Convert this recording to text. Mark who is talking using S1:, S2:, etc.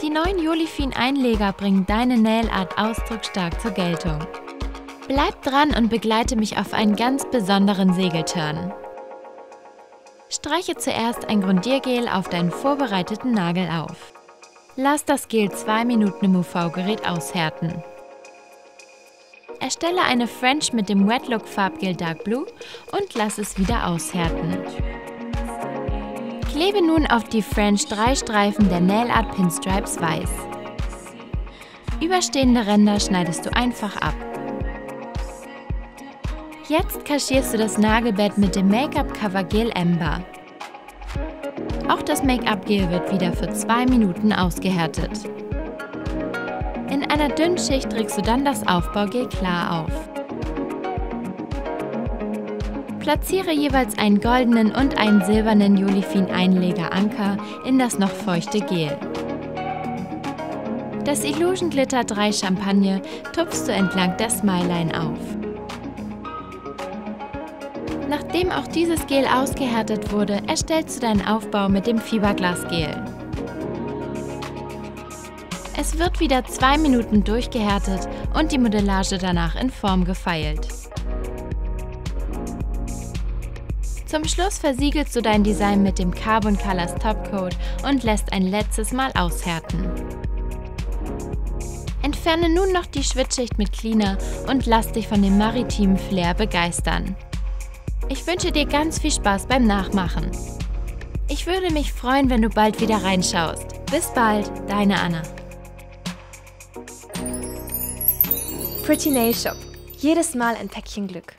S1: Die neuen Jolifin-Einleger bringen deine Nailart ausdrucksstark zur Geltung. Bleib dran und begleite mich auf einen ganz besonderen Segelturn. Streiche zuerst ein Grundiergel auf deinen vorbereiteten Nagel auf. Lass das Gel 2 Minuten im UV-Gerät aushärten. Erstelle eine French mit dem Wet Look Farbgel Dark Blue und lass es wieder aushärten. Klebe nun auf die French drei Streifen der Nail Art Pinstripes weiß. Überstehende Ränder schneidest du einfach ab. Jetzt kaschierst du das Nagelbett mit dem Make-up Cover Gel Amber. Auch das Make-up-Gel wird wieder für zwei Minuten ausgehärtet. In einer dünnen Schicht trägst du dann das Aufbaugel klar auf. Platziere jeweils einen goldenen und einen silbernen Jolifin-Einleger Anker in das noch feuchte Gel. Das Illusion Glitter 3 Champagne tupfst du entlang der Smileline auf. Nachdem auch dieses Gel ausgehärtet wurde, erstellst du deinen Aufbau mit dem Fiberglasgel. Es wird wieder zwei Minuten durchgehärtet und die Modellage danach in Form gefeilt. Zum Schluss versiegelst du dein Design mit dem Carbon Colors Topcoat und lässt ein letztes Mal aushärten. Entferne nun noch die Schwitzschicht mit Cleaner und lass dich von dem maritimen Flair begeistern. Ich wünsche dir ganz viel Spaß beim Nachmachen. Ich würde mich freuen, wenn du bald wieder reinschaust. Bis bald, deine Anna.
S2: Pretty Nail Shop. Jedes Mal ein Päckchen Glück.